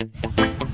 you